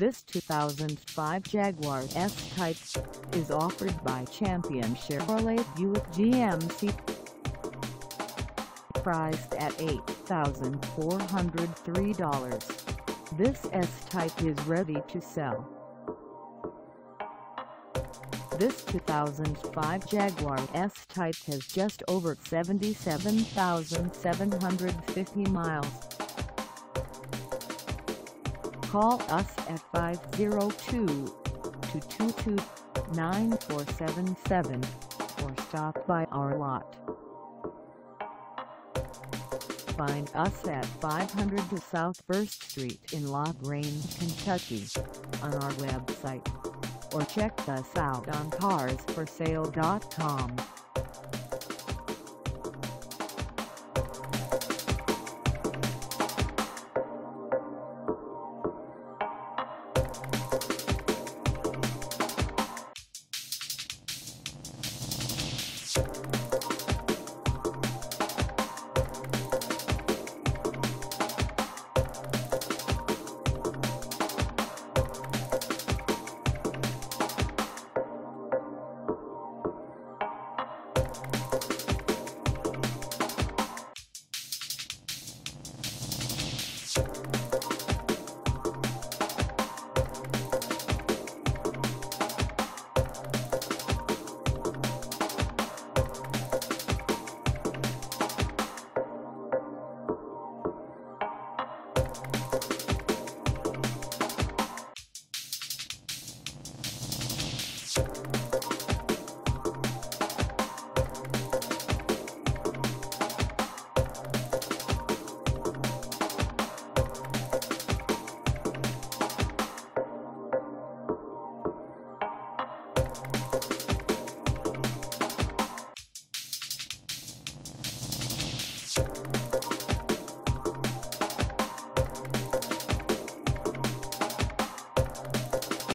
This 2005 Jaguar S-Type is offered by Champion Chevrolet Buick GMC. Priced at $8,403, this S-Type is ready to sell. This 2005 Jaguar S-Type has just over 77,750 miles. Call us at 502-222-9477 or stop by our lot. Find us at 500 South 1st Street in La Grange, Kentucky on our website or check us out on carsforsale.com. Thank